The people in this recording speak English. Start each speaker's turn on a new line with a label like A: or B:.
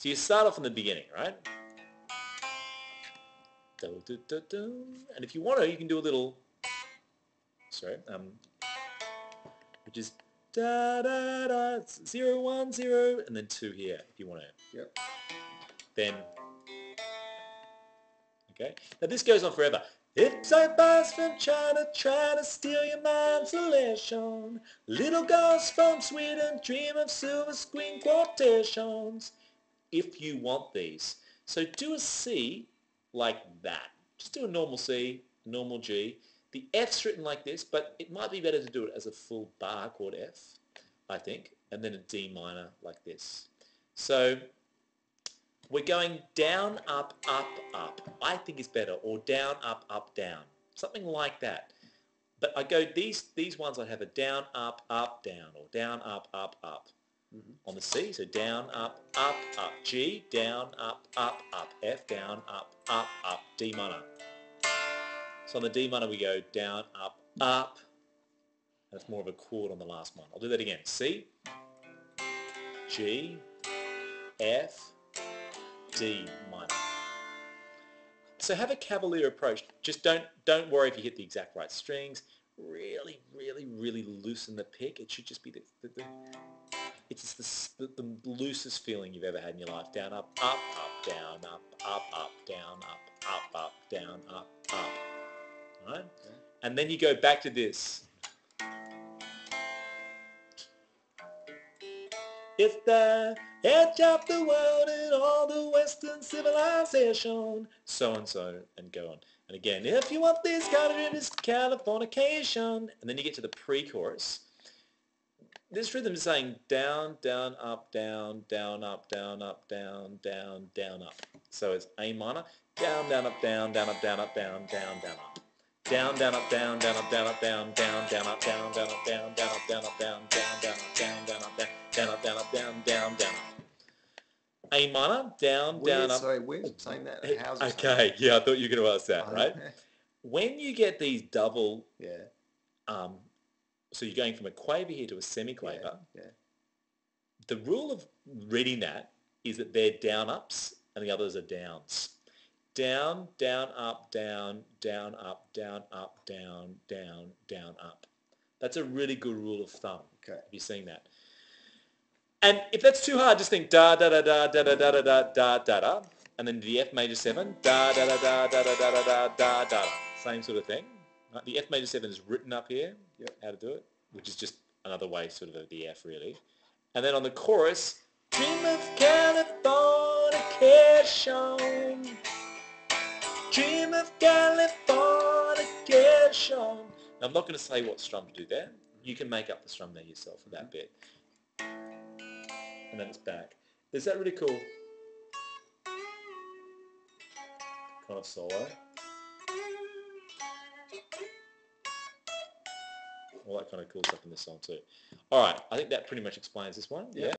A: So you start off in the beginning, right? And if you want to, you can do a little, sorry, um, which is da da da, zero one zero, and then two here if you want to.
B: Yep.
A: Then, okay. Now this goes on forever. It's a bus from China trying to steal your mind's elation. Little girls from Sweden dream of silver screen quotations. If you want these. So do a C like that. Just do a normal C, normal G. The F's written like this, but it might be better to do it as a full bar chord F, I think, and then a D minor like this. So we're going down, up, up, up. I think is better, or down, up, up, down. Something like that. But I go, these, these ones I have a down, up, up, down, or down, up, up, up.
B: Mm -hmm.
A: On the C, so down, up, up, up. G, down, up, up, up. F, down, up, up, up. D minor. So on the D minor we go down, up, up. That's more of a chord on the last one. I'll do that again. C, G, F, D minor. So have a cavalier approach. Just don't don't worry if you hit the exact right strings. Really, really, really loosen the pick. It should just be the, the, the it's the, the, the, loosest feeling you've ever had in your life. Down, up, up, up, down, up, up, up, down, up, up, up, down, up, up. Right? Okay. And then you go back to this. It's the edge of the world in all the Western civilization. So and so, and go on. And again, if you want this, gotta do this Californication. And then you get to the pre-chorus. This rhythm is saying down, down, up, down, down, up, down, up, down, down, down, up. So it's A minor, down, down, up, down, down, up, down, up, down, down, down, up. Down, down, up, down, down, up, down, up, down, down, down, up, down, down, up, down, down, up, down, up, down, down, down, up, down, down, up, down, down, up, down, up, down, down, down, up. A minor, down, down, up.
B: Sorry, where's saying that? How's
A: okay, yeah, I thought you were going to ask that, right? When you get these double,
B: yeah,
A: um, so you're going from a quaver here to a semiquaver.
B: Yeah, yeah.
A: The rule of reading that is that they're down ups and the others are downs down, down, up, down, down, up, down, up, down, down, down, up. That's a really good rule of thumb.
B: Okay.
A: If you're seeing that. And if that's too hard, just think da da da da da da da da da da da da, and then the F major seven da da da da da da da da da da Same sort of thing. Right? The F major seven is written up here.
B: Yep.
A: How to do it, which is just another way, sort of, of the F really. And then on the chorus, dream of Californication. Dream of Californication. Now, I'm not going to say what strum to do there. You can make up the strum there yourself for that mm-hmm. bit. And then it's back. Is that really cool? Kind of solo. All that kind of cool stuff in this song too. All right, I think that pretty much explains this one. Yeah.